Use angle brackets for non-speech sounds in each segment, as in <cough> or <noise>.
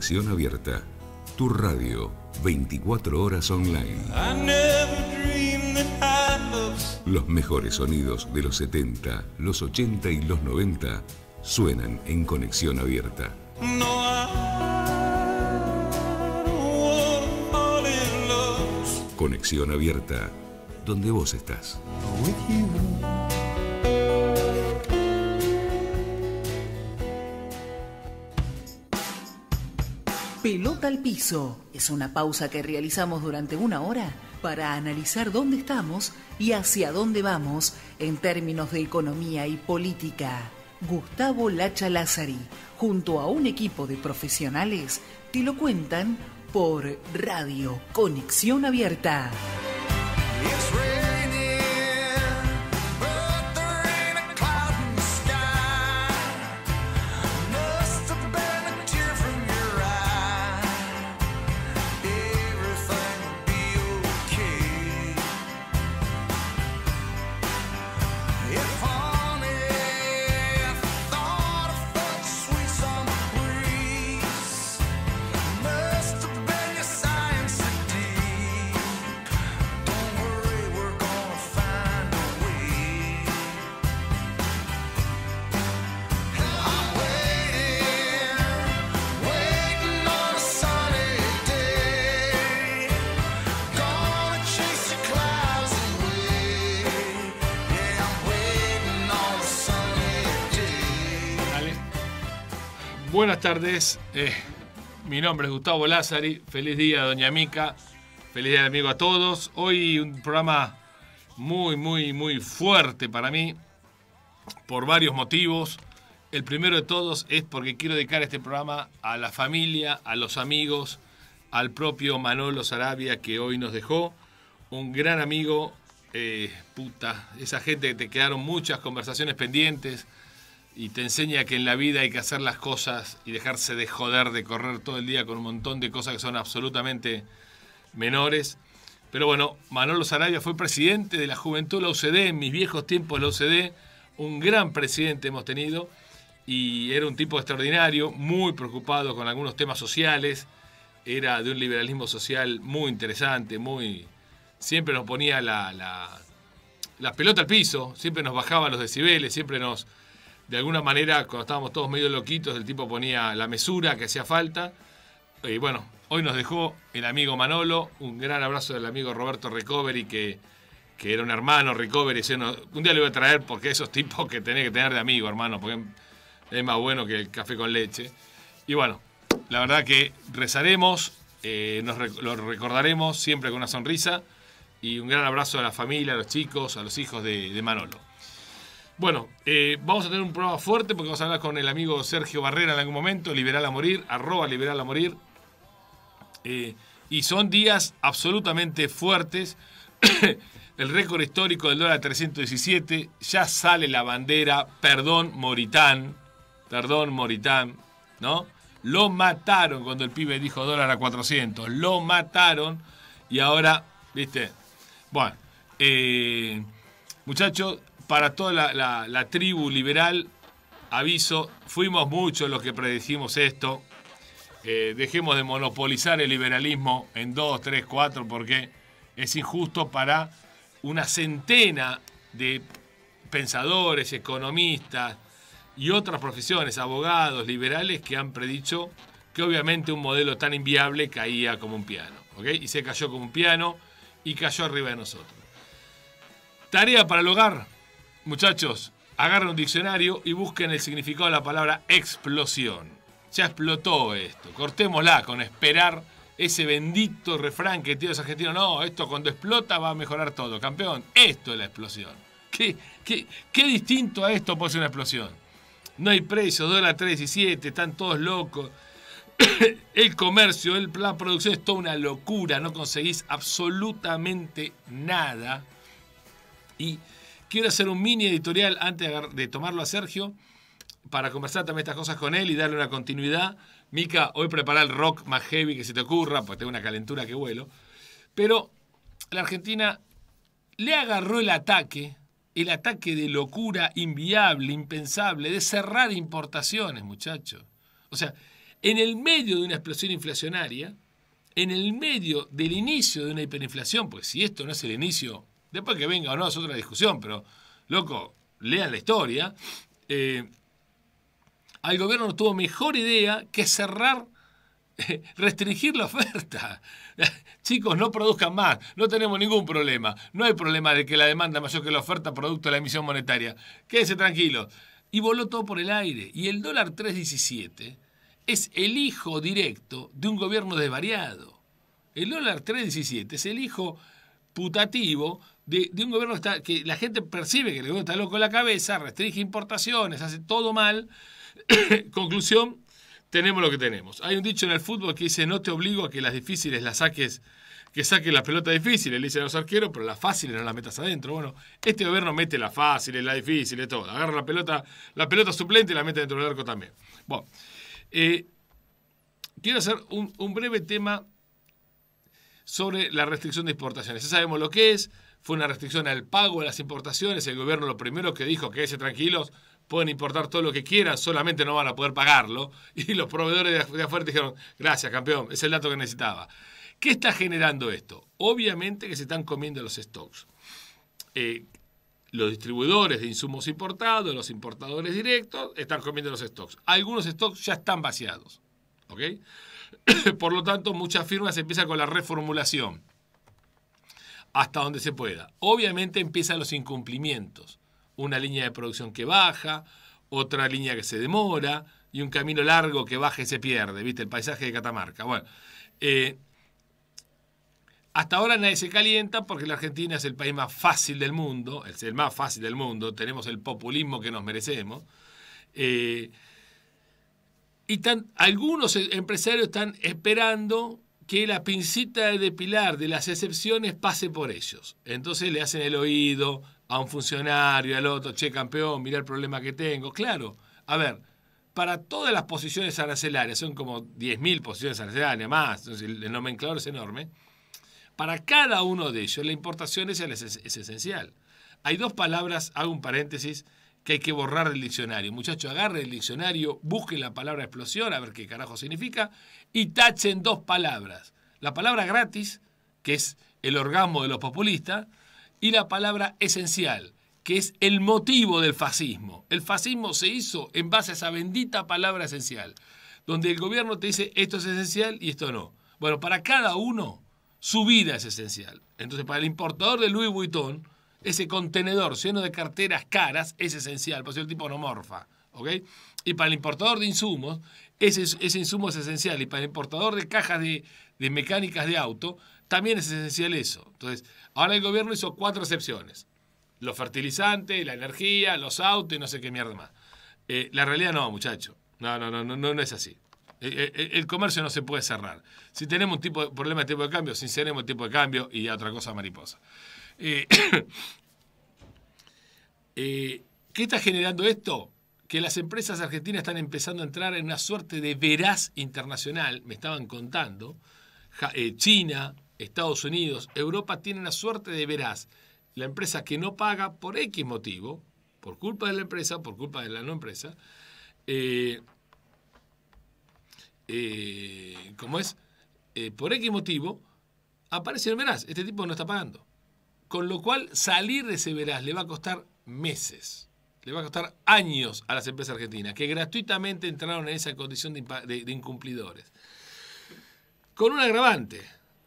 Conexión Abierta, tu radio 24 horas online. Los mejores sonidos de los 70, los 80 y los 90 suenan en Conexión Abierta. Conexión Abierta, donde vos estás. Pelota al piso es una pausa que realizamos durante una hora para analizar dónde estamos y hacia dónde vamos en términos de economía y política. Gustavo Lacha Lázari, junto a un equipo de profesionales, te lo cuentan por Radio Conexión Abierta. Buenas tardes, eh, mi nombre es Gustavo Lázari, feliz día Doña Mica, feliz día amigo a todos. Hoy un programa muy, muy, muy fuerte para mí, por varios motivos. El primero de todos es porque quiero dedicar este programa a la familia, a los amigos, al propio Manolo Sarabia que hoy nos dejó, un gran amigo, eh, puta, esa gente que te quedaron muchas conversaciones pendientes y te enseña que en la vida hay que hacer las cosas y dejarse de joder, de correr todo el día con un montón de cosas que son absolutamente menores. Pero bueno, Manolo Sarabia fue presidente de la Juventud de la UCD, en mis viejos tiempos de la UCD, un gran presidente hemos tenido y era un tipo extraordinario, muy preocupado con algunos temas sociales, era de un liberalismo social muy interesante, muy... Siempre nos ponía la, la, la pelota al piso, siempre nos bajaba los decibeles, siempre nos de alguna manera, cuando estábamos todos medio loquitos, el tipo ponía la mesura que hacía falta. Y bueno, hoy nos dejó el amigo Manolo, un gran abrazo del amigo Roberto Recovery, que, que era un hermano Recovery. Un día le voy a traer porque esos tipos que tenés que tener de amigo, hermano, porque es más bueno que el café con leche. Y bueno, la verdad que rezaremos, eh, nos lo recordaremos siempre con una sonrisa. Y un gran abrazo a la familia, a los chicos, a los hijos de Manolo. Bueno, eh, vamos a tener un programa fuerte porque vamos a hablar con el amigo Sergio Barrera en algún momento, Liberal a Morir, arroba Liberal a Morir. Eh, y son días absolutamente fuertes. <coughs> el récord histórico del dólar 317, ya sale la bandera, perdón Moritán, perdón Moritán, ¿no? Lo mataron cuando el pibe dijo dólar a 400, lo mataron y ahora, viste, bueno, eh, muchachos, para toda la, tribu liberal, aviso, fuimos muchos los que predijimos esto. Eh, dejemos de monopolizar el liberalismo en dos, tres, cuatro, porque es injusto para una centena de pensadores, economistas y otras profesiones, abogados, liberales, que han predicho que obviamente un modelo tan inviable caía como un piano. Y se cayó como un piano y cayó arriba de nosotros. Tarea para el hogar Muchachos, agarren un diccionario y busquen el significado de la palabra explosión. Ya explotó esto. Cortémosla con esperar ese bendito refrán que tiene los argentinos. No, esto cuando explota va a mejorar todo. Campeón, esto es la explosión. ¿Qué, qué, qué distinto a esto puede ser una explosión? No hay precios, dólar 3.17, están todos locos. <coughs> el comercio, el, la producción es toda una locura, no conseguís absolutamente nada. Y Quiero hacer un mini editorial antes de tomarlo a Sergio para conversar también estas cosas con él y darle una continuidad. Mica, hoy prepara el rock más heavy que se te ocurra, porque tengo una calentura que vuelo. Pero la Argentina le agarró el ataque, el ataque de locura inviable, impensable, de cerrar importaciones, muchachos. O sea, en el medio de una explosión inflacionaria, en el medio del inicio de una hiperinflación, pues si esto no es el inicio, después que venga o no es otra discusión, pero loco, lean la historia, eh, al gobierno no tuvo mejor idea que cerrar, restringir la oferta. <laughs> Chicos, no produzcan más, no tenemos ningún problema. No hay problema de que la demanda mayor que la oferta producto de la emisión monetaria. Quédense tranquilos. Y voló todo por el aire. Y el dólar 317 es el hijo directo de un gobierno desvariado. El dólar 317 es el hijo putativo de, un gobierno que, la gente percibe que el gobierno está loco en la cabeza, restringe importaciones, hace todo mal. <coughs> Conclusión, tenemos lo que tenemos. Hay un dicho en el fútbol que dice, no te obligo a que las difíciles las saques, que saques la pelota difícil, le dicen los arqueros, pero las fáciles no las metas adentro. Bueno, este gobierno mete las fáciles, las difíciles, todo. Agarra la pelota, la pelota suplente y la mete dentro del arco también. Bueno, eh, quiero hacer un, un breve tema sobre la restricción de importaciones. Ya sabemos lo que es, fue una restricción al pago de las importaciones, el gobierno lo primero que dijo, quédense tranquilos, pueden importar todo lo que quieran, solamente no van a poder pagarlo. <laughs> Y los proveedores de afuera dijeron, gracias campeón, es el dato que necesitaba. ¿Qué está generando esto? Obviamente que se están comiendo los stocks. Eh, los distribuidores de insumos importados, los importadores directos, están comiendo los stocks. Algunos stocks ya están vaciados. ¿ok? <clears throat> Por lo tanto, muchas firmas empiezan con la reformulación hasta donde se pueda. Obviamente empiezan los incumplimientos. Una línea de producción que baja, otra línea que se demora y un camino largo que baja y se pierde. ¿Viste? El paisaje de Catamarca. Bueno, eh, hasta ahora nadie se calienta porque la Argentina es el país más fácil del mundo, es el más fácil del mundo, tenemos el populismo que nos merecemos. Eh, y algunos empresarios están esperando que la pincita de depilar de las excepciones pase por ellos. Entonces le hacen el oído a un funcionario, al otro, che campeón, mira el problema que tengo. Claro, a ver, para todas las posiciones arancelarias, son como 10.000 posiciones arancelarias más, el nomenclador es enorme, para cada uno de ellos la importación es, es esencial. Hay dos palabras, hago un paréntesis, que hay que borrar del diccionario. Muchachos, agarren el diccionario, busquen la palabra explosión, a ver qué carajo significa, y tachen dos palabras. La palabra gratis, que es el orgasmo de los populistas, y la palabra esencial, que es el motivo del fascismo. El fascismo se hizo en base a esa bendita palabra esencial, donde el gobierno te dice esto es esencial y esto no. Bueno, para cada uno, su vida es esencial. Entonces, para el importador de Louis Vuitton, ese contenedor lleno de carteras caras es esencial, por ser el tipo no morfa. ¿Ok? Y para el importador de insumos, ese, ese insumo es esencial. Y para el importador de cajas de, mecánicas de auto, también es esencial eso. Entonces, ahora el gobierno hizo cuatro excepciones. Los fertilizantes, la energía, los autos y no sé qué mierda más. Eh, la realidad no, muchacho. No, no, no, no, no es así. Eh, eh, el comercio no se puede cerrar. Si tenemos un tipo de, problema de tipo de cambio, sinceremos el tipo de cambio y otra cosa mariposa. <coughs> ¿Qué está generando esto? Que las empresas argentinas están empezando a entrar en una suerte de veraz internacional, me estaban contando. Eh, China, Estados Unidos, Europa tienen una suerte de veraz. La empresa que no paga por X motivo, por culpa de la empresa, por culpa de la no empresa, ¿cómo es? por X motivo, aparece en veraz. Este tipo no está pagando. Con lo cual, salir de ese veraz le va a costar meses, le va a costar años a las empresas argentinas, que gratuitamente entraron en esa condición de, incumplidores. Con un agravante.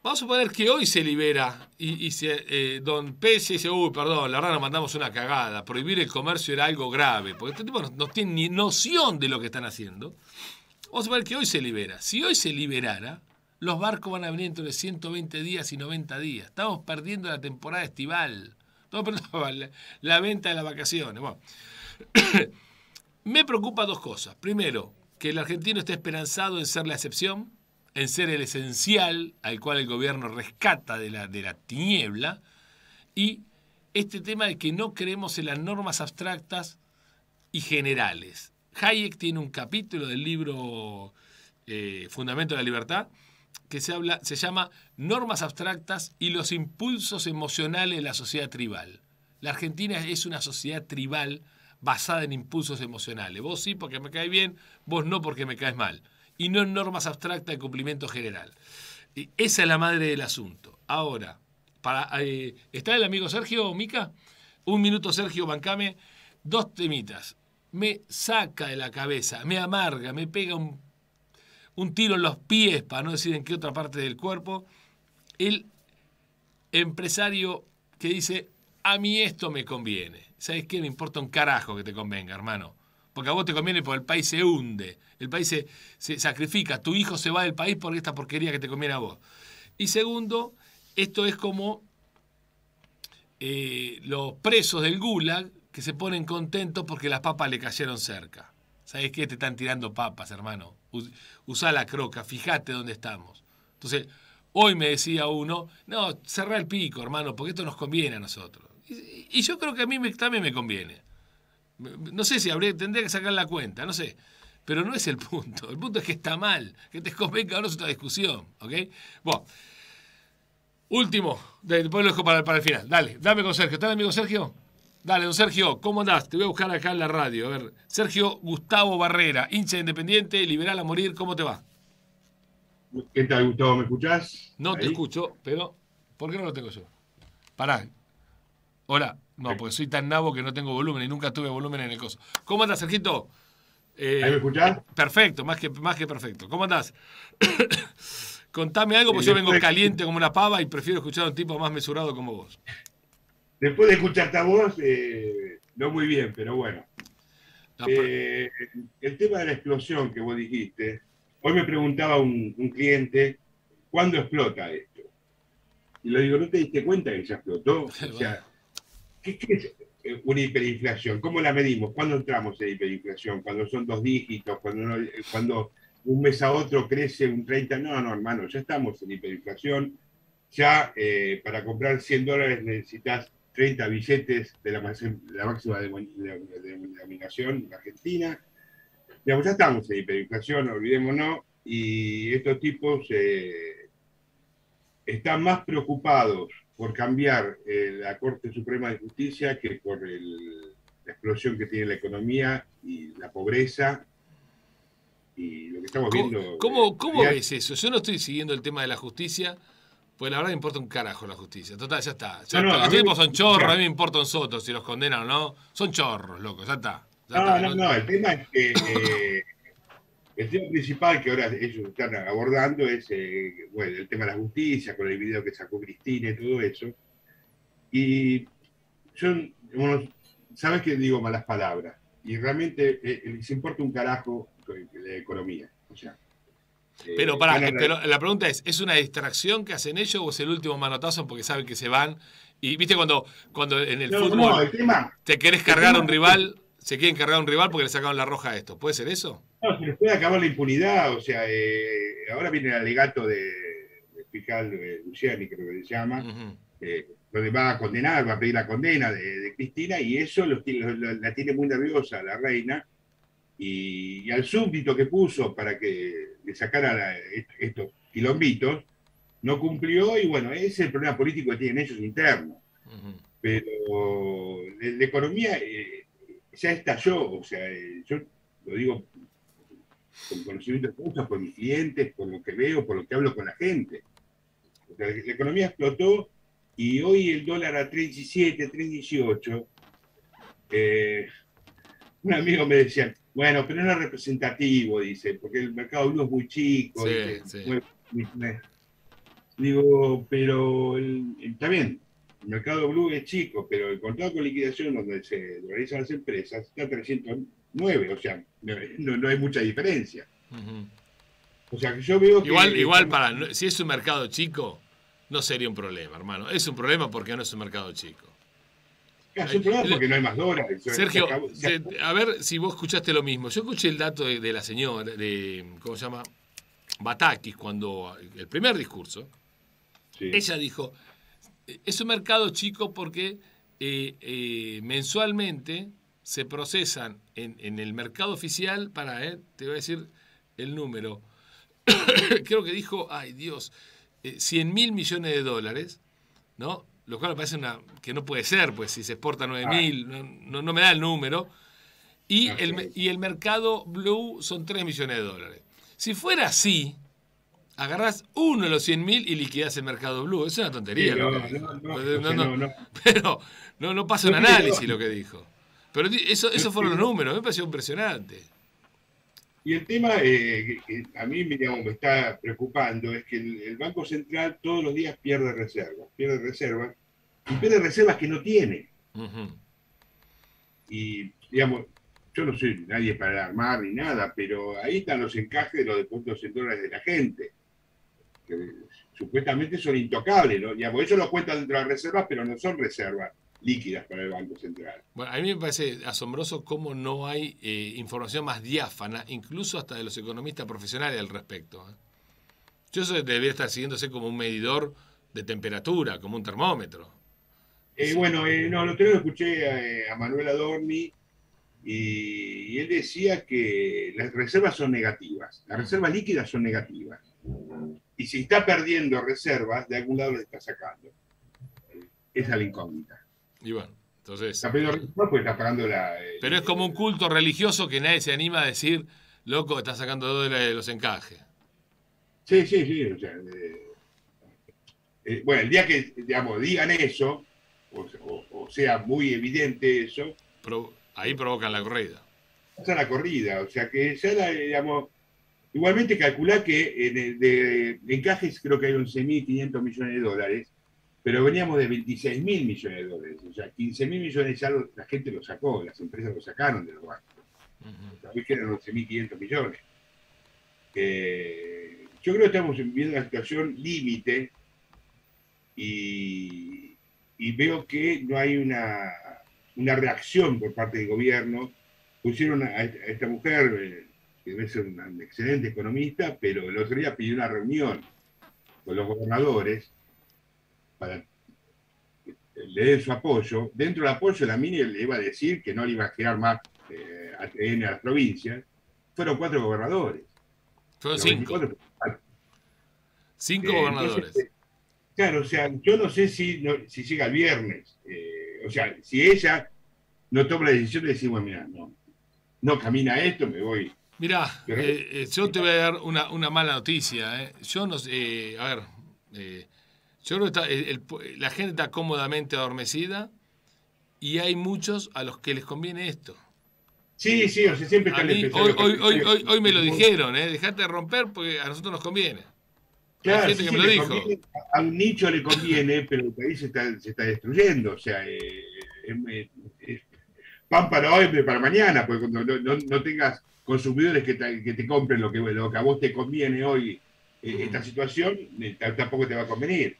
Vamos a suponer que hoy se libera y, eh, don Pese dice, uy, perdón, la verdad nos mandamos una cagada, prohibir el comercio era algo grave, porque este tipo no, no tiene ni noción de lo que están haciendo. Vamos a suponer que hoy se libera. Si hoy se liberara, los barcos van a venir entre 120 días y 90 días. Estamos perdiendo la temporada estival. Perdiendo <laughs> la, venta de las vacaciones. <clears throat> Me preocupa dos cosas. Primero, que el argentino esté esperanzado en ser la excepción, en ser el esencial al cual el gobierno rescata de la, de la tiniebla. Y este tema de que no creemos en las normas abstractas y generales. Hayek tiene un capítulo del libro eh, Fundamento de la Libertad que se, habla, se llama Normas abstractas y los impulsos emocionales de la sociedad tribal. La Argentina es una sociedad tribal basada en impulsos emocionales. Vos sí porque me caes bien, vos no porque me caes mal. y no en normas abstractas de cumplimiento general. Esa es la madre del asunto. Ahora, para, eh, ¿está el amigo Sergio Mica? Un minuto, Sergio, bancame. Dos temitas. Me saca de la cabeza, me amarga, me pega un, un tiro en los pies, para no decir en qué otra parte del cuerpo, el empresario que dice, a mí esto me conviene. ¿Sabes qué? Me importa un carajo que te convenga, hermano. Porque a vos te conviene porque el país se hunde, el país se, se sacrifica, tu hijo se va del país por esta porquería que te conviene a vos. Y segundo, esto es como eh, los presos del Gulag que se ponen contentos porque las papas le cayeron cerca. ¿Sabes qué? Te están tirando papas, hermano. Usá la croca, fíjate dónde estamos. Entonces, hoy me decía uno, no, cerrá el pico, hermano, porque esto nos conviene a nosotros. Y, yo creo que a mí también me conviene. No sé si habría, tendría que sacar la cuenta, no sé. Pero no es el punto. El punto es que está mal. Que te convenga o no es otra discusión. ¿Ok? Bueno. Último, después lo dejo para, el final. Dale, dame con Sergio. ¿Está amigo Sergio? Dale, don Sergio, ¿cómo andás? Te voy a buscar acá en la radio. A ver, Sergio Gustavo Barrera, hincha independiente, liberal a morir, ¿cómo te va? ¿Qué tal, Gustavo? ¿Me escuchás? No te escucho, pero ¿por qué no lo tengo yo? Pará. Hola. No, porque soy tan nabo que no tengo volumen y nunca tuve volumen en el coso. ¿Cómo andás, Sergito? Eh, ¿Ahí me escuchás? Perfecto, más que, más que perfecto. ¿Cómo andás? <coughs> Contame algo, porque yo vengo caliente como una pava y prefiero escuchar a un tipo más mesurado como vos. Después de escucharte a vos, eh, no muy bien, pero bueno. Eh, el tema de la explosión que vos dijiste, hoy me preguntaba un, cliente, ¿cuándo explota esto? Y le digo, ¿no te diste cuenta que ya explotó? O sea, ¿qué, es una hiperinflación? ¿Cómo la medimos? ¿Cuándo entramos en hiperinflación? ¿Cuando son dos dígitos? ¿Cuando, cuando un mes a otro crece un 30, no, no, hermano, ya estamos en hiperinflación, ya eh, para comprar 100 dólares necesitas 30 billetes de la, máxima denominación en Argentina. ya estamos en hiperinflación, olvidémonos, y estos tipos eh, están más preocupados por cambiar eh, la Corte Suprema de Justicia que por la explosión que tiene la economía y la pobreza y lo que estamos viendo. ¿Cómo, cómo ves eso? Yo no estoy siguiendo el tema de la justicia, pues la verdad me importa un carajo la justicia. Total, ya está. los tipos son chorros, a mí me importa un soto si los condenan o no. Son chorros, loco, ya está. no, no, no, el tema es que eh, el tema principal que ahora ellos están abordando es eh, bueno, el tema de la justicia, con el video que sacó Cristina y todo eso. Y yo, sabes que digo malas palabras, y realmente eh, les importa un carajo de economía. O sea, pero, para, la pregunta es, ¿es una distracción que hacen ellos o es el último manotazo porque saben que se van? Y viste cuando, cuando en el fútbol te querés cargar a un rival, se quieren cargar a un rival porque le sacaron la roja a esto. ¿Puede ser eso? No, se les puede acabar la impunidad. O sea, eh, ahora viene el alegato de, de fiscal Luciani, creo que se llama, donde va a condenar, va a pedir la condena de, Cristina y eso la tiene muy nerviosa la reina y, al súbdito que puso para que le sacara estos quilombitos, no cumplió y bueno, ese es el problema político que tienen ellos internos. Pero la, economía eh, ya estalló, o sea, eh, yo lo digo con conocimiento de cosas, por mis clientes, por lo que veo, por lo que hablo con la gente. la, economía explotó y hoy el dólar a 3,17, 3,18. Eh, un amigo me decía, bueno, pero no es representativo, dice, porque el mercado blue es muy chico. digo, pero está bien, el mercado blue es chico, pero el contrato con liquidación donde se realizan las empresas está 309, o sea, no, hay mucha diferencia. O sea, que yo veo Igual, igual para, si es un mercado chico, no sería un problema, hermano. Es un problema porque no es un mercado chico. Es un problema porque no hay más dólares. Sergio, a ver si vos escuchaste lo mismo. Yo escuché el dato de, la señora, de, ¿cómo se llama? Batakis, cuando el primer discurso. Ella dijo, es un mercado chico porque eh, eh, mensualmente se procesan en, el mercado oficial para, eh, te voy a decir el número, <coughs> creo que dijo, ay Dios, 100 mil millones de dólares, ¿no? Lo cual me parece una, que no puede ser, pues si se exporta 9.000, no, me da el número. Y, el, y el mercado blue son 3 millones de dólares. Si fuera así, agarrás uno de los 100 mil y liquidás el mercado blue. Es una tontería. no, no, no, <laughs> Pero no, no pasa un análisis lo que dijo. Pero eso, esos fueron los números, me pareció impresionante. Y el tema eh, que, a mí digamos, me está preocupando es que el, Banco Central todos los días pierde reservas, pierde reservas, y pierde reservas que no tiene. Y, digamos, yo no soy nadie para armar ni nada, pero ahí están los encajes de los depósitos en dólares de la gente, que supuestamente son intocables, ¿no? Digamos, ellos lo cuentan dentro de las reservas, pero no son reservas líquidas para el Banco Central. Bueno, a mí me parece asombroso cómo no hay eh, información más diáfana, incluso hasta de los economistas profesionales al respecto. ¿eh? Yo eso debería estar siguiéndose como un medidor de temperatura, como un termómetro. Eh, bueno, no, lo otro escuché a, Manuel Adorni y, él decía que las reservas son negativas, las reservas líquidas son negativas. Y si está perdiendo reservas, de algún lado le está sacando. Esa es la incógnita. Y bueno, entonces. Pues pagando la. Eh, pero es como un culto religioso que nadie se anima a decir, loco, está sacando dólares de los encajes. Sí, sí, sí. O sea, eh, eh, bueno, el día que, digamos, digan eso, o, sea muy evidente eso. ahí provocan la corrida. Pasa la corrida, o sea que ya la, digamos. Igualmente calcular que en de encajes creo que hay 11.500 millones de dólares pero veníamos de 26 mil millones de dólares. O sea, 15 mil millones ya la gente lo sacó, las empresas lo sacaron de los bancos. Sabéis que eran 11.500 millones. yo creo que estamos viviendo una situación límite y, veo que no hay una, reacción por parte del gobierno. Pusieron a, esta mujer, eh, que debe ser una, una excelente economista, pero el otro día pidió una reunión con los gobernadores para le den su apoyo. Dentro del apoyo, la MINI le iba a decir que no le iba a girar más eh, ATN a las provincias. Fueron cuatro gobernadores. Fueron cinco. Cinco eh, gobernadores. Eh, claro, o sea, yo no sé si, si llega el viernes. o sea, si ella no toma la decisión de decir, bueno, mira, no, no camina esto, me voy. Mira, yo te voy a dar una, una mala noticia. Yo no sé, a ver, yo creo que la gente está cómodamente adormecida y hay muchos a los que les conviene esto. Sí, sí, o sea, siempre está hoy, hoy, hoy, hoy, me lo dijeron, ¿eh? dejate de romper porque a nosotros nos conviene. Claro, gente que me lo dijo. a un nicho le conviene, <laughs> pero el país se está, se está destruyendo. O sea, eh, pan para hoy, para mañana, porque cuando no, no, tengas consumidores que te, que te compren lo que, lo que a vos te conviene hoy, eh, esta situación, eh, tampoco te va a convenir.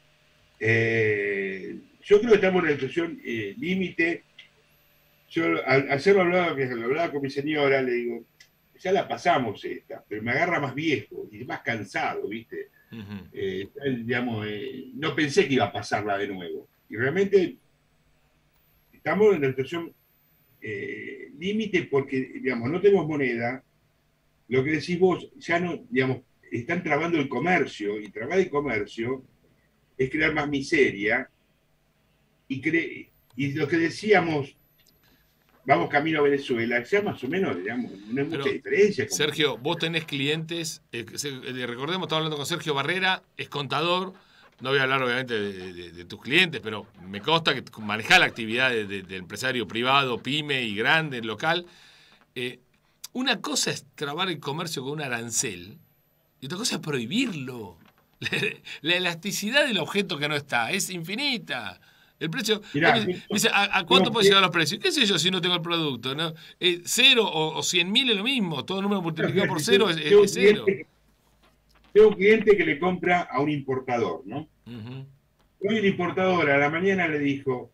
Eh, yo creo que estamos en una situación eh, límite. Yo al hacerlo hablaba, hablaba con mi señora, le digo, ya la pasamos esta, pero me agarra más viejo y más cansado, ¿viste? Eh, digamos, no pensé que iba a pasarla de nuevo. Y realmente estamos en una situación límite porque, digamos, no tenemos moneda. Lo que decís vos, ya no, digamos, están trabando el comercio y trabar el comercio es crear más miseria y, y lo que decíamos, vamos camino a Venezuela, ya más o menos, digamos, no hay mucha diferencia. Sergio, vos tenés clientes, eh, eh, recordemos, estamos hablando con Sergio Barrera, es contador, no voy a hablar obviamente de, tus clientes, pero me consta que manejás la actividad de, empresario privado, pyme y grande, local. Eh, una cosa es trabar el comercio con un arancel y otra cosa es prohibirlo. <laughs> La, elasticidad del objeto que no está es infinita. El precio. dice, ¿a, cuánto puede llegar los precios? ¿Qué sé yo si no tengo el producto? ¿no? Eh, cero o, cien mil es lo mismo. Todo número multiplicado por <laughs> cero es, cero. tengo un cliente que le compra a un importador, ¿no? Hoy el importador a la mañana le dijo: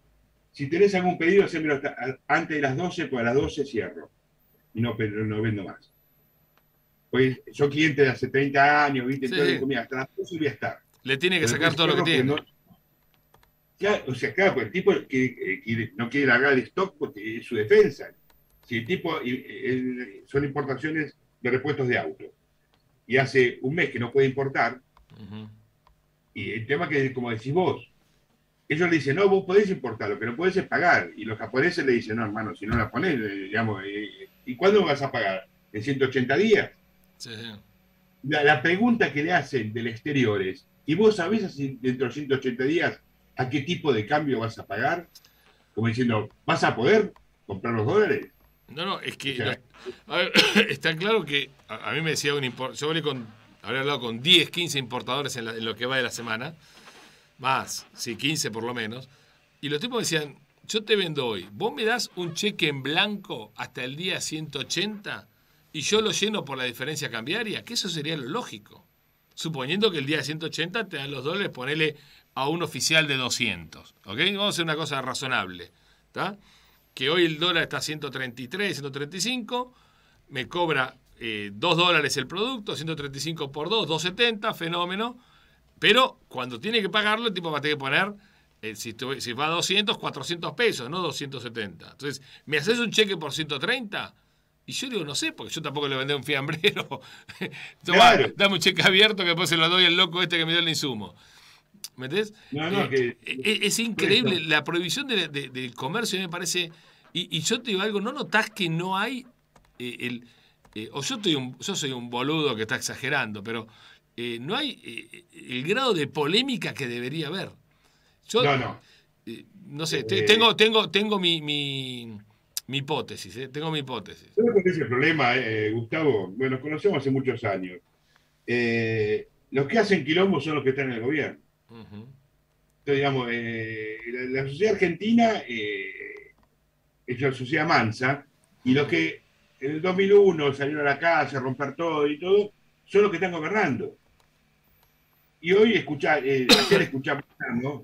si tenés algún pedido, hacémelo antes de las 12, pues a las 12 cierro. Y no, pero no vendo más. Pues yo cliente de hace 30 años, ¿viste? Entonces, mira, hasta las 12 voy a estar. Le tiene que sacar todo lo que tiene. o sea, claro, pues el tipo que, no quiere largar el stock porque es su defensa. Si el tipo son importaciones de repuestos de auto y hace un mes que no puede importar, y el tema que, como decís vos, ellos le dicen, no, vos podés importar, lo que no podés es pagar. Y los japoneses le dicen, no, hermano, si no la pones, digamos, ¿y cuándo vas a pagar? ¿En 180 días? La, pregunta que le hacen del exterior es, ¿y vos sabés así, dentro de 180 días a qué tipo de cambio vas a pagar? Como diciendo, ¿vas a poder comprar los dólares? No, no, es que <coughs> está claro que a, mí me decía un yo hablé con, hablé hablado con 10, 15 importadores en, en, lo que va de la semana, más, sí, 15 por lo menos, y los tipos decían, yo te vendo hoy, vos me das un cheque en blanco hasta el día 180 y yo lo lleno por la diferencia cambiaria, que eso sería lo lógico. Suponiendo que el día de 180 te dan los dólares, ponele a un oficial de 200. ¿Ok? Vamos a hacer una cosa razonable. Que hoy el dólar está a 133, 135, me cobra eh, 2 dólares el producto, 135 por 2, 270, fenómeno. Pero cuando tiene que pagarlo, el tipo va a tener que poner, eh, si, si, va a 200, 400 pesos, no 270. Entonces, ¿me haces un cheque por 130? Y yo digo, no sé, porque yo tampoco le vendé un fiambrero. <laughs> dame un cheque abierto que después se lo doy al loco este que me dio el insumo. ¿Me entendés? Eh, eh, es, increíble. La prohibición del comercio me parece. Y, yo te digo algo, ¿no notás que no hay eh, el. o yo, estoy un, yo soy un boludo que está exagerando, pero no hay el grado de polémica que debería haber. Yo, no, no. no sé, tengo, tengo, tengo mi mi hipótesis, ¿eh? tengo mi hipótesis. Yo creo que ese problema, eh, Gustavo, bueno, nos conocemos hace muchos años. Eh, los que hacen quilombo son los que están en el gobierno. Entonces, digamos, la, sociedad argentina es una sociedad mansa, y los que en el 2001 salieron a la calle a romper todo y todo, son los que están gobernando. Y hoy escuchar, ayer escuchamos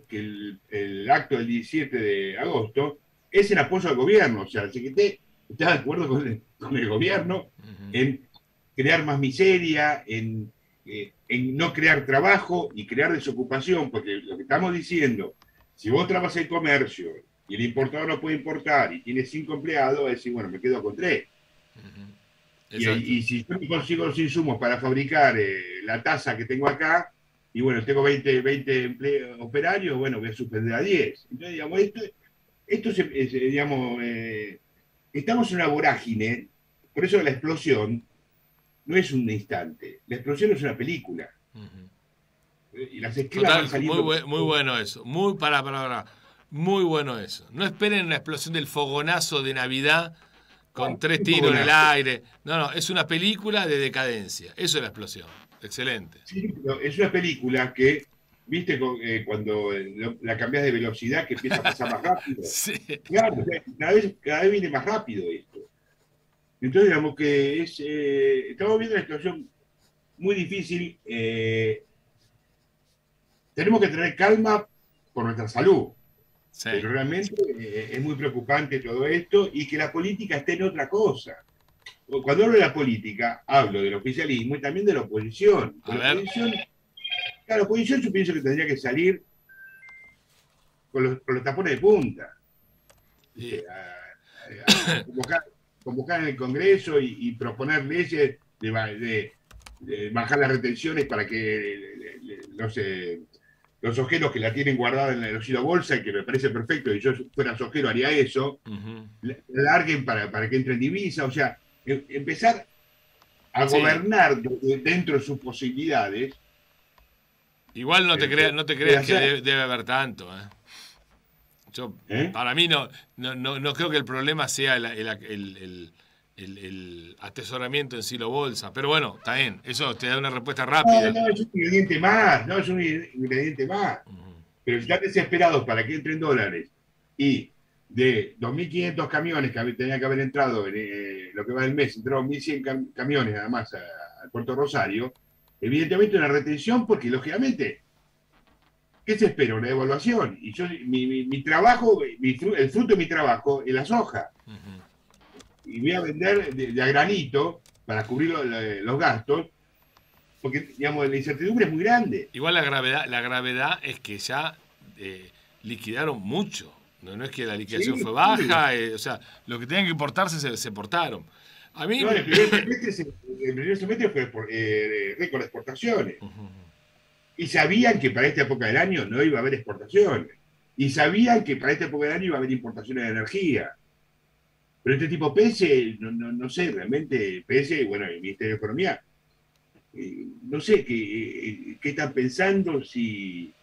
que el, el acto del 17 de agosto es el apoyo al gobierno. O sea, el secretario está de acuerdo con el, gobierno en crear más miseria, en, eh, en, no crear trabajo y crear desocupación, porque lo que estamos diciendo, si vos trabajas en comercio y el importador no puede importar y tiene cinco empleados, es decir, bueno, me quedo con tres. y, si yo consigo los insumos para fabricar eh, la taza que tengo acá, y bueno, tengo 20, 20 operarios, bueno, voy a suspender a 10. Entonces, digamos, esto, esto es, digamos, eh, estamos en una vorágine, por eso la explosión no es un instante, la explosión es una película. Y las esquinas Muy, muy, bueno eso, muy para, para, muy bueno eso. No esperen la explosión del fogonazo de Navidad con tres tiros en el aire. No, no, es una película de decadencia. Eso es la explosión. Excelente. Sí, es una película que ¿Viste eh, cuando la cambias de velocidad que empieza a pasar más rápido? <laughs> Sí. Claro, cada vez, cada vez viene más rápido esto. Entonces, digamos que es, eh, estamos viendo una situación muy difícil. Eh, tenemos que tener calma por nuestra salud. Pero realmente es muy preocupante todo esto y que la política esté en otra cosa. Cuando hablo de la política, hablo del oficialismo y también de la oposición. la oposición Claro, la oposición yo pienso que tendría que salir con los, tapones de punta. convocar, en el Congreso y, proponer leyes de, bajar las retenciones para que los, eh, los ojeros que la tienen guardada en el osido bolsa, que me parece perfecto, y yo fuera sojero haría eso, la larguen para, para que entre en divisa, o sea, em, empezar a gobernar dentro de sus posibilidades Igual no te, creas, no te creas que debe, haber tanto. ¿eh? Yo, ¿Eh? Para mí no, no, no, creo que el problema sea el, el, el, atesoramiento en silo bolsa. Pero bueno, está bien, eso te da una respuesta rápida. No, no, es un ingrediente más, no es un ingrediente más. Pero si están desesperados para que entren dólares y de 2.500 camiones que tenían que haber entrado en eh, lo que va del mes, entraron 1.100 camiones además al Puerto Rosario, evidentemente una retención porque lógicamente, ¿qué se espera? Una evaluación. Y yo, mi, trabajo, el fruto de mi trabajo es la soja. Y voy a vender de, a granito para cubrir los gastos, porque digamos, la incertidumbre es muy grande. Igual la gravedad, la gravedad es que ya eh, liquidaron mucho. No, es que la liquidación fue baja, eh, o sea, lo que tenían que portarse se, se portaron. A mí... el primer semestre, fue por, eh, récord de exportaciones. Y sabían que para esta época del año no iba a haber exportaciones. Y sabían que para esta época del año iba a haber importaciones de energía. Pero este tipo PS, no, no, sé, realmente PS, bueno, el Ministerio de Economía eh, no sé qué, qué están pensando, si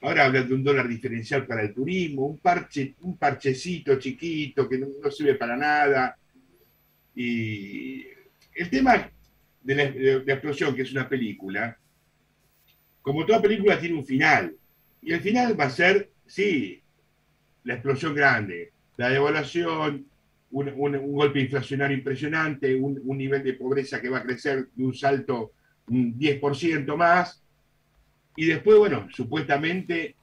ahora hablan de un dólar diferencial para el turismo, un, parche, un parchecito chiquito que no, sirve para nada. Y el tema de la, de la explosión, que es una película, como toda película tiene un final. Y el final va a ser, sí, la explosión grande, la devaluación, un, golpe inflacionario impresionante, un, nivel de pobreza que va a crecer de un salto un 10% más, y después, bueno, supuestamente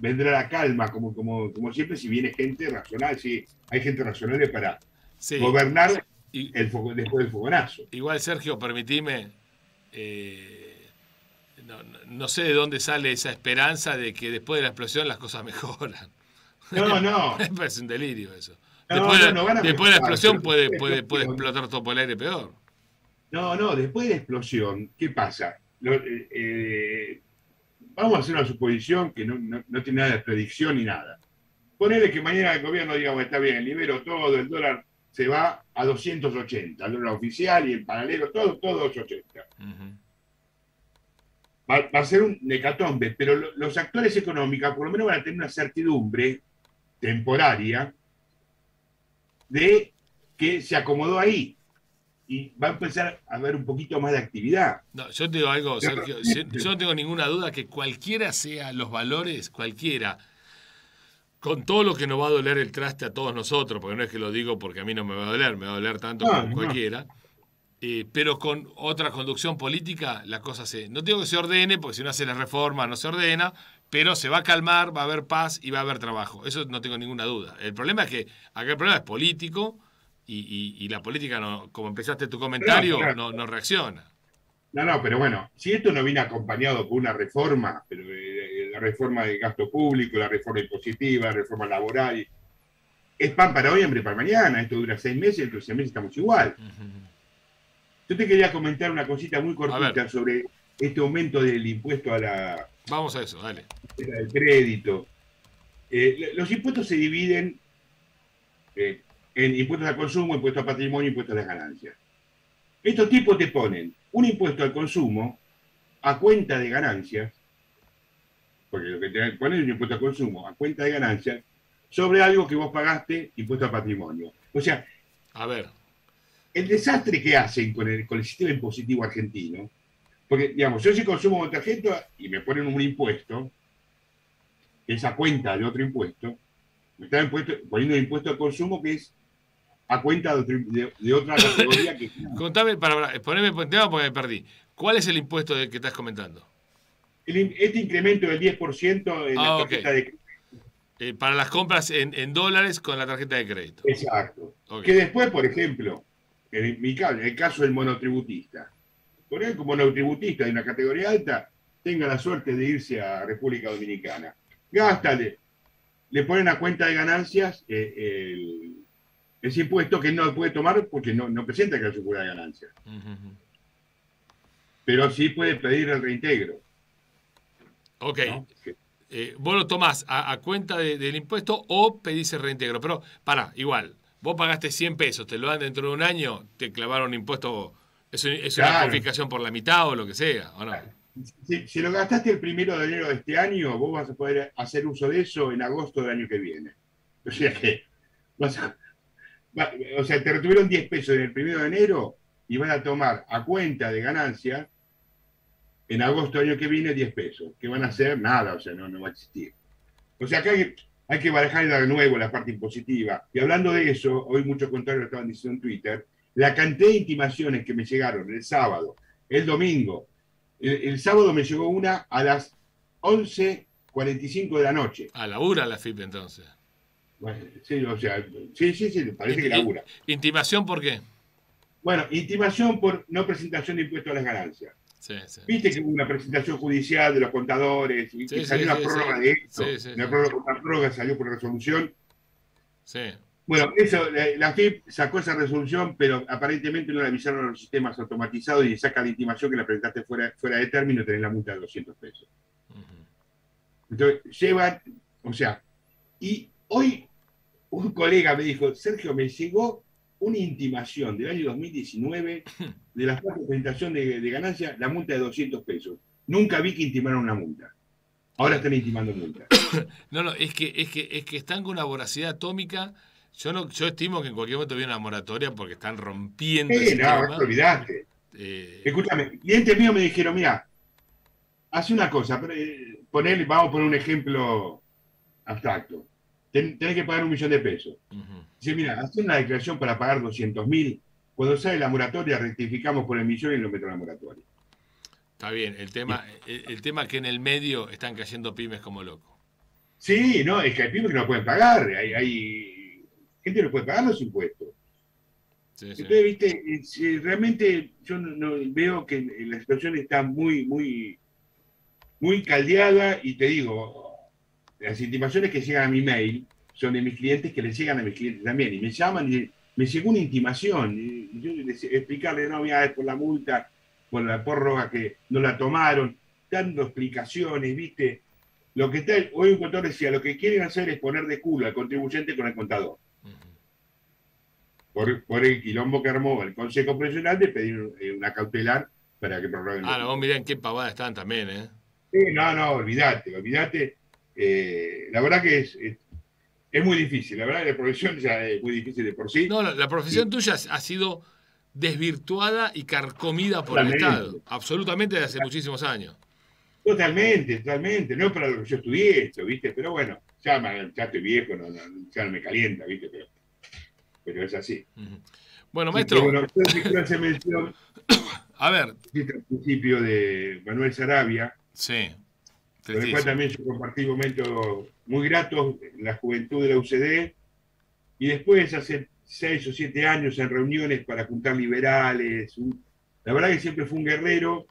vendrá la calma, como, como, como siempre, si viene gente racional, si hay gente razonable para gobernar el después del fogonazo. Igual, Sergio, permitime, eh, no, sé de dónde sale esa esperanza de que después de la explosión las cosas <laughs> mejoran. No, no. es <laughs> un delirio eso. después, después de la explosión puede, puede, puede explotar todo por el aire peor. No, no, después de la explosión, ¿qué pasa? Eh, eh, vamos a hacer una suposición que no, tiene nada de predicción ni nada. Ponele que mañana el gobierno diga, bueno, está bien, libero todo, el dólar se va a 280, el dólar oficial y el paralelo, todo, todo 280. va, a ser un necatombe, pero los actores económicos por lo menos van a tener una certidumbre temporaria de que se acomodó ahí y va a empezar a haber un poquito más de actividad. No, yo te digo algo, Sergio, yo no tengo ninguna duda que cualquiera sea los valores, cualquiera, con todo lo que nos va a doler el traste a todos nosotros, porque no es que lo digo porque a mí no me va a doler, me va a doler tanto como cualquiera, eh, pero con otra conducción política la cosa se... No digo que se ordene, porque si uno hace la reforma no se ordena, pero se va a calmar, va a haber paz y va a haber trabajo. Eso no tengo ninguna duda. El problema es que acá el problema es político y, la política, no, como empezaste tu comentario, no, no, reacciona. No, no, pero bueno, si esto no viene acompañado por una reforma, pero eh, la reforma del gasto público, la reforma impositiva, la reforma laboral, es pan para hoy, hambre para mañana. Esto dura seis meses, dentro de seis meses estamos igual. Yo te quería comentar una cosita muy cortita sobre este aumento del impuesto a la, Vamos a eso, dale. El crédito. Eh, los impuestos se dividen eh, en impuestos al consumo, impuestos al patrimonio, impuestos a las ganancias. Estos tipos te ponen un impuesto al consumo a cuenta de ganancias, porque lo que te ponen es un impuesto al consumo a cuenta de ganancias, sobre algo que vos pagaste impuesto al patrimonio. O sea, a ver. El desastre que hacen con el, con el sistema impositivo argentino porque, digamos, yo si consumo con tarjeta y me ponen un impuesto, esa cuenta de otro impuesto, me están poniendo un impuesto al consumo que es a cuenta de, otra categoría que... <coughs> Contame, para, poneme en tema porque me perdí. ¿Cuál es el impuesto del que estás comentando? Este incremento del 10% en la ah, tarjeta de crédito. Eh, para las compras en, dólares con la tarjeta de crédito. Exacto. Que después, por ejemplo, en mi en el caso del monotributista, por él como tributista de una categoría alta, tenga la suerte de irse a República Dominicana. Gástale. Le ponen a cuenta de ganancias eh, ese impuesto que no puede tomar porque no, presenta que la de ganancias. Pero sí puede pedir el reintegro. Ok. Eh, vos lo tomás a, cuenta del impuesto o pedís el reintegro. Pero, para, igual, vos pagaste 100 pesos, te lo dan dentro de un año, te clavaron impuesto es, una confiscación por la mitad o lo que sea, ¿o no? Si, lo gastaste el primero de enero de este año, vos vas a poder hacer uso de eso en agosto del año que viene. O sea que, o sea, te retuvieron 10 pesos en el primero de enero y van a tomar a cuenta de ganancia en agosto del año que viene 10 pesos. ¿Qué van a hacer? Nada, o sea, no, no va a existir. O sea, acá hay, hay que barajar de nuevo la parte impositiva. Y hablando de eso, hoy muchos contrarios estaban diciendo en Twitter, la cantidad de intimaciones que me llegaron el sábado, el domingo, el, sábado me llegó una a las 11.45 de la noche. A labura la FIP entonces. sí, o sea, sí, sí, sí, parece que labura. ¿Intimación por qué? Bueno, intimación por no presentación de impuestos a las ganancias. Sí, sí. Viste que hubo una presentación judicial de los contadores y salió una prórroga de esto. una prórroga salió por resolución. Sí. Bueno, eso, la FIP sacó esa resolución, pero aparentemente no la avisaron a los sistemas automatizados y saca la intimación que la presentaste fuera, fuera de término, tenés la multa de 200 pesos. Entonces, llevan, o sea, y hoy un colega me dijo, Sergio, me llegó una intimación del año 2019 <laughs> de la presentación de, de ganancia, la multa de 200 pesos. Nunca vi que intimaron una multa. Ahora están intimando multa. <coughs> No, no, es que, es que, es que están con una voracidad atómica. Yo no, yo estimo que en cualquier momento viene una moratoria porque están rompiendo. Sí, no, olvidaste. Eh... Escúchame, clientes míos me dijeron, mira, hace una cosa, eh, poner, vamos a poner un ejemplo abstracto. Ten, tenés que pagar un millón de pesos. Dice, mira, hacer una declaración para pagar 200 mil, cuando sale la moratoria rectificamos por el millón y lo meto en la moratoria. Está bien, el tema, el, el tema que en el medio están cayendo pymes como locos. Sí, no, es que hay pymes que no pueden pagar, hay, hay gente que no puede pagar los impuestos. Sí, sí. Entonces, viste, realmente yo no, no, veo que la situación está muy, muy, muy caldeada y te digo, las intimaciones que llegan a mi mail son de mis clientes que le llegan a mis clientes también y me llaman y me llegó una intimación y yo les explicarle, no, mira, es por la multa, por la prórroga que no la tomaron, dando explicaciones, viste, lo que está, hoy un contador decía, lo que quieren hacer es poner de culo al contribuyente con el contador. Por, por, el quilombo que armó el Consejo Profesional de pedir eh, una cautelar para que prorroguen. Ah, no, miren qué pavada están también, ¿eh? Sí, no, no, olvídate, olvídate. Eh, la verdad que es, es, es, muy difícil, la verdad que la profesión ya es muy difícil de por sí. No, la, la profesión tuya ha sido desvirtuada y carcomida por el Estado, absolutamente desde hace muchísimos años. Totalmente, totalmente. No es para lo que yo estudié esto, ¿viste? Pero bueno, ya, ya estoy viejo, no, no, ya no me calienta, ¿viste? Pero, pero es así. Uh -huh. Bueno, maestro. bueno, hace mención. <coughs> A ver. Al principio de Manuel Sarabia. Sí. Con el cual también yo compartí momentos muy gratos en la juventud de la UCD. Y después, hace seis o siete años, en reuniones para juntar liberales. La verdad que siempre fue un guerrero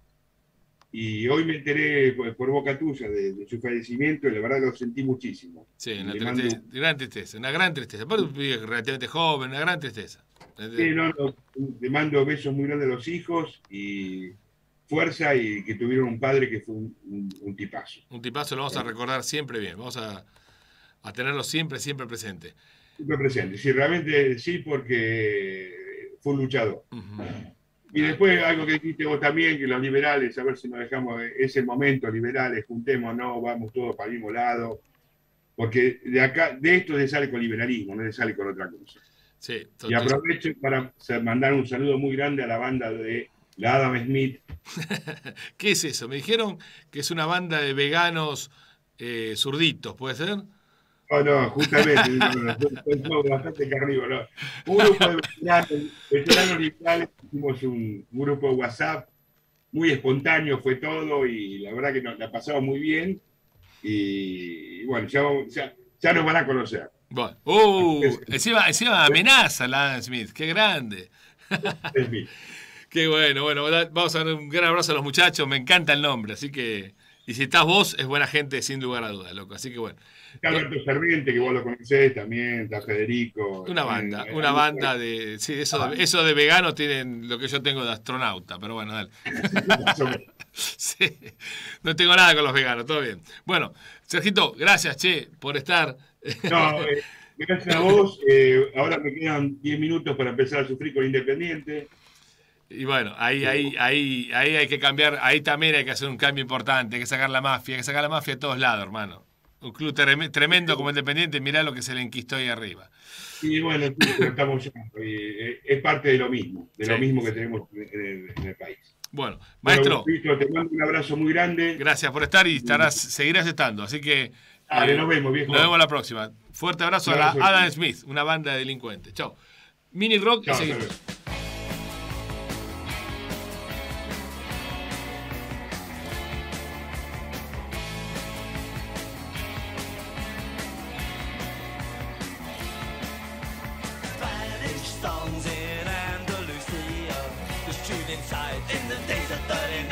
y hoy me enteré por, por boca tuya de, de, su fallecimiento y la verdad lo sentí muchísimo. Sí, una tristeza, mando... gran tristeza, una gran tristeza. Aparte, relativamente joven, una gran tristeza. Sí, no, no, le mando besos muy grandes a los hijos y fuerza y que tuvieron un padre que fue un, un, un tipazo. Un tipazo lo vamos a recordar siempre bien, vamos a, a tenerlo siempre, siempre presente. Siempre presente, sí, realmente sí, porque fue un luchador. Uh -huh. Y después algo que dijiste vos también, que los liberales, a ver si nos dejamos ese momento, liberales, juntémonos, vamos todos para el mismo lado, porque de acá, de esto se sale con liberalismo, no se sale con otra cosa. Sí, y aprovecho para mandar un saludo muy grande a la banda de la Adam Smith. <laughs> ¿Qué es eso? Me dijeron que es una banda de veganos eh, zurditos, ¿puede ser? <laughs> No, no, justamente, no, bastante carnívoro. Un grupo de veteranos, veteranos liberales, hicimos un, grupo de WhatsApp, muy espontáneo fue todo, y la verdad que nos la pasamos muy bien. Y, y bueno, ya, ya, ya, nos van a conocer. Bueno, uh, encima, encima amenaza la Adam Smith, qué grande. Qué bueno, bueno, vamos a dar un gran abrazo a los muchachos, me encanta el nombre, así que, y si estás vos, es buena gente sin lugar a dudas, loco, así que bueno. Está Alberto Serviente, que vos lo conocés también, está Federico. Una banda, también, una banda de. Sí, eso, de, eso de vegano tienen lo que yo tengo de astronauta, pero bueno, dale. <laughs> sí, no tengo nada con los veganos, todo bien. Bueno, Sergito, gracias, che, por estar. No, eh, gracias a vos. Eh, ahora me quedan 10 minutos para empezar a sufrir con Independiente. Y bueno, ahí, ahí, ahí, ahí hay que cambiar, ahí también hay que hacer un cambio importante, hay que sacar la mafia, hay que sacar la mafia de todos lados, hermano un club tremendo como Independiente, mirá lo que se le enquistó ahí arriba. Y bueno, estamos ya, eh, es parte de lo mismo, de sí. lo mismo que tenemos en el, en el país. Bueno, maestro. Bueno, te mando un abrazo muy grande. Gracias por estar y estarás, seguirás estando. Así que. Dale, eh, nos vemos, viejo. Nos vemos la próxima. Fuerte abrazo, abrazo a la Adam Smith, una banda de delincuentes. Chao. Mini Rock Chao, y seguimos. inside in the days of 39.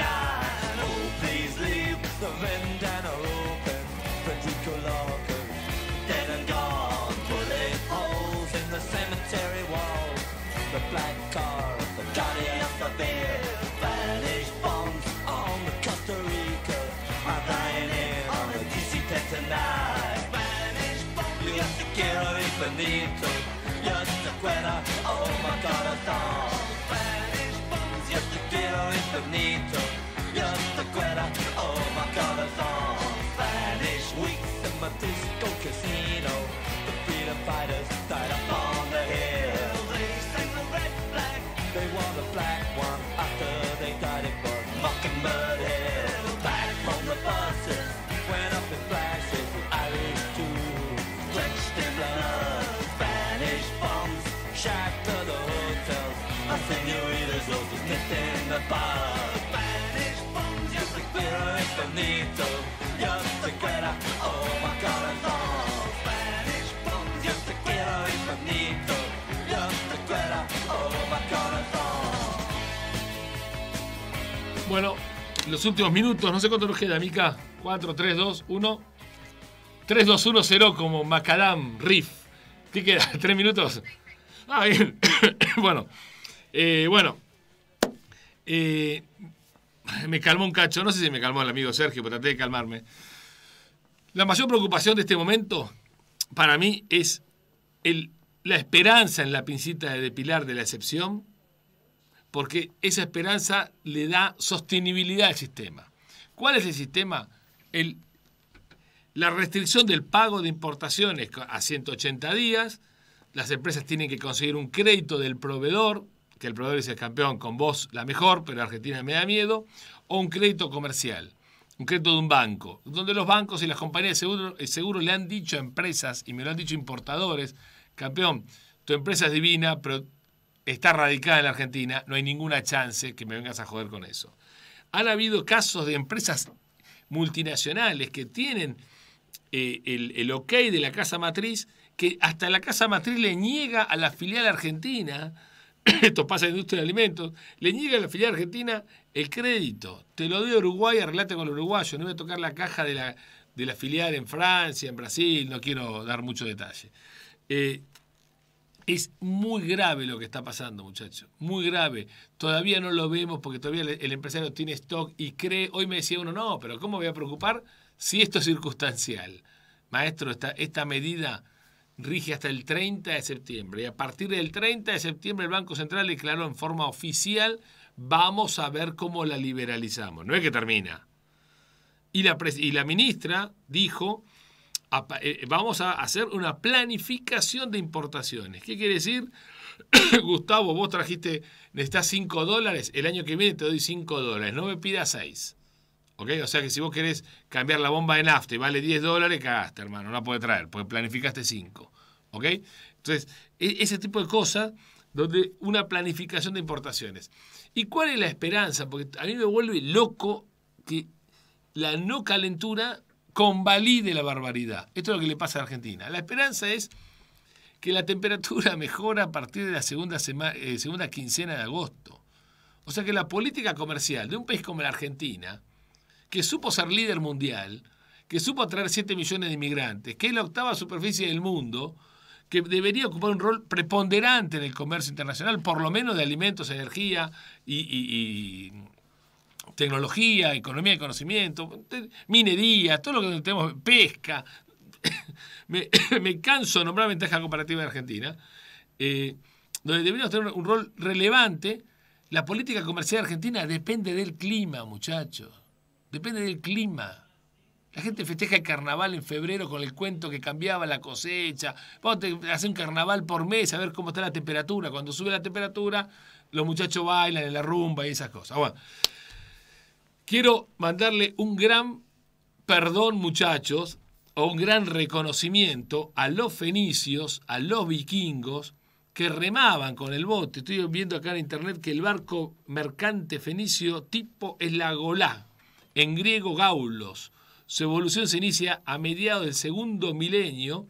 Oh, please leave the vendana open, Frederico Locker, dead and gone. Bullet holes in the cemetery wall, the black car of the guardian of the beer, vanished bombs on the Costa Rica, My dying in on the DC tonight. Vanished bombs, you got to get away Benito, just a quitter, oh my god, a thong bonito, just a quitter. Oh my God, it's all Spanish weeks in my disco casino. The freedom fighters died up on the hill. They sang the red flag. They wore the black one after they died. It was Mockingbird Hill. Bar. Spanish bombs, yo te quiero es bonito. Yo te quiero, oh my oh. Bueno, los últimos minutos, no sé cuánto nos queda, Mica. 4, 3, 2, 1. 3, 2, 1, 0 como Macadam Riff. ¿Qué queda? <laughs> ¿Tres minutos? Ah, bien. <coughs> bueno, eh, bueno. Eh, me calmó un cacho. No sé si me calmó el amigo Sergio, pero traté de calmarme. La mayor preocupación de este momento, para mí, es la esperanza en la pincita de depilar de la excepción, porque esa esperanza le da sostenibilidad al sistema. ¿Cuál es el sistema? La restricción del pago de importaciones a 180 días, las empresas tienen que conseguir un crédito del proveedor, que el proveedor el campeón, con vos la mejor, pero Argentina me da miedo, o un crédito comercial, un crédito de un banco, donde los bancos y las compañías de seguro, de seguro le han dicho a empresas, y me lo han dicho importadores, campeón, tu empresa es divina, pero está radicada en la Argentina, no hay ninguna chance que me vengas a joder con eso. Han habido casos de empresas multinacionales que tienen eh, el, el ok de la casa matriz, que hasta la casa matriz le niega a la filial argentina, <coughs> esto pasa en la industria de alimentos, le niega a la filial argentina el crédito. Te lo doy a Uruguay, arreglate con el uruguayo, no voy a tocar la caja de la, de la filial en Francia, en Brasil, no quiero dar mucho detalle. Eh, es muy grave lo que está pasando, muchachos. Muy grave. Todavía no lo vemos porque todavía el, empresario tiene stock y cree. Hoy me decía uno, no, pero ¿cómo voy a preocupar si esto es circunstancial? Maestro, esta, esta medida rige hasta el 30 de septiembre. Y a partir del 30 de septiembre el Banco Central declaró en forma oficial, vamos a ver cómo la liberalizamos. No es que termina. Y la, y la ministra dijo, apa- eh, vamos a hacer una planificación de importaciones. ¿Qué quiere decir? <coughs> Gustavo, vos trajiste, necesitas 5 dólares, el año que viene te doy 5 dólares, no me pidas 6. ¿Ok? O sea que si vos querés cambiar la bomba de nafta y vale 10 dólares, cagaste, hermano, no la puede traer, porque planificaste 5. ¿Ok? Entonces, e- ese tipo de cosas donde una planificación de importaciones. ¿Y cuál es la esperanza? Porque a mí me vuelve loco que la no calentura convalide la barbaridad. Esto es lo que le pasa a Argentina. La esperanza es que la temperatura <laughs> mejora a partir de la segunda, eh, segunda quincena de agosto. O sea que la política comercial de un país como la Argentina, que supo ser líder mundial, que supo atraer 7 millones de inmigrantes, que es la octava superficie del mundo, que debería ocupar un rol preponderante en el comercio internacional, por lo menos de alimentos, energía y, y- y tecnología, economía de conocimiento, minería, todo lo que tenemos, pesca. <coughs> me, <coughs> me canso de nombrar ventaja comparativa de Argentina, eh, donde deberíamos tener un rol relevante. La política comercial argentina depende del clima, muchachos. Depende del clima. La gente festeja el carnaval en febrero con el cuento que cambiaba la cosecha. Vos te haces un carnaval por mes a ver cómo está la temperatura. Cuando sube la temperatura, los muchachos bailan en la rumba y esas cosas. Bueno, quiero mandarle un gran perdón, muchachos, o un gran reconocimiento a los fenicios, a los vikingos, que remaban con el bote. Estoy viendo acá en internet que el barco mercante fenicio tipo es la Golá, en griego gaulos. Su evolución se inicia a mediados del segundo milenio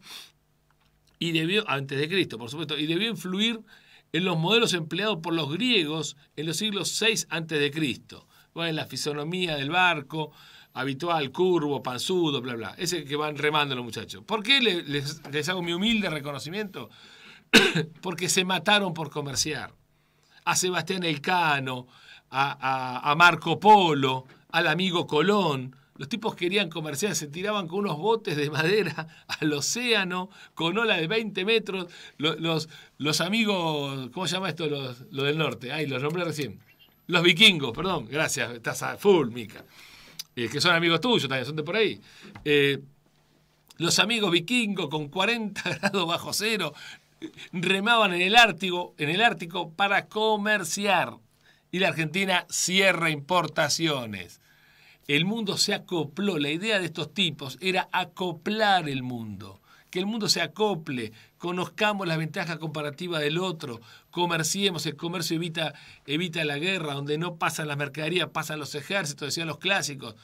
y debió, antes de Cristo, por supuesto, y debió influir en los modelos empleados por los griegos en los siglos 6 antes de Cristo. En la fisonomía del barco, habitual, curvo, panzudo, bla, bla. Ese que van remando los muchachos. ¿Por qué le- les, hago mi humilde reconocimiento? <coughs> Porque se mataron por comerciar. A Sebastián Elcano, a- a Marco Polo, al amigo Colón. Los tipos querían comerciar, se tiraban con unos botes de madera <laughs> al océano, con ola de 20 metros. Los, los, amigos, ¿cómo se llama esto? Los, del norte. Ay, los nombré recién. Los vikingos, perdón, gracias, estás a full, Mica. Eh, que son amigos tuyos también, son de por ahí. Eh, Los amigos vikingos con 40 <laughs> grados bajo cero remaban en el Ártico, en el Ártico para comerciar. Y la Argentina cierra importaciones. El mundo se acopló. La idea de estos tipos era acoplar el mundo. Que el mundo se acople, conozcamos las ventajas comparativas del otro, comerciemos, el comercio evita, evita la guerra, donde no pasan las mercaderías, pasan los ejércitos, decían los clásicos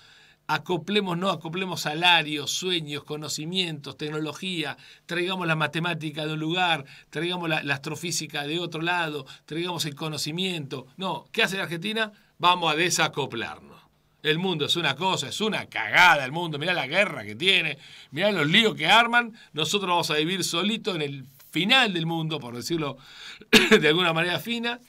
acoplemos, no acoplemos salarios, sueños, conocimientos, tecnología, traigamos la matemática de un lugar, traigamos la, astrofísica de otro lado, traigamos el conocimiento. No, ¿qué hace la Argentina? Vamos a desacoplarnos. El mundo es una cosa, es una cagada el mundo. Mirá la guerra que tiene, mirá los líos que arman. Nosotros vamos a vivir solitos en el final del mundo, por decirlo <clears throat> de alguna manera fina,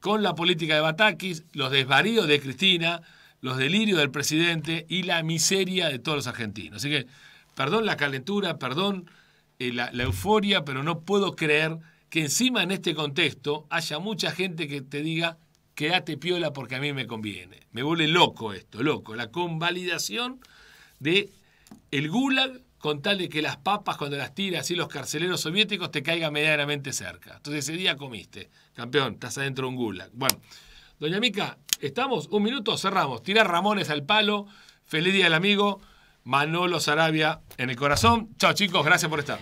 con la política de Batakis, los desvaríos de Cristina, los delirios del presidente y la miseria de todos los argentinos. Así que, perdón la calentura, perdón eh, la, euforia, pero no puedo creer que encima en este contexto haya mucha gente que te diga, quédate piola porque a mí me conviene. Me vuelve loco esto, loco. La convalidación de el gulag con tal de que las papas cuando las tiras así los carceleros soviéticos te caigan medianamente cerca. Entonces ese día comiste. Campeón, estás adentro de un gulag. Bueno, doña Mica, ¿Estamos? Un minuto, cerramos. Tira Ramones al palo. Feliz día del amigo. Manolo Sarabia en el corazón. Chao chicos, gracias por estar.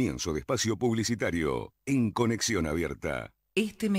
Comienzo de espacio publicitario en Conexión Abierta. Este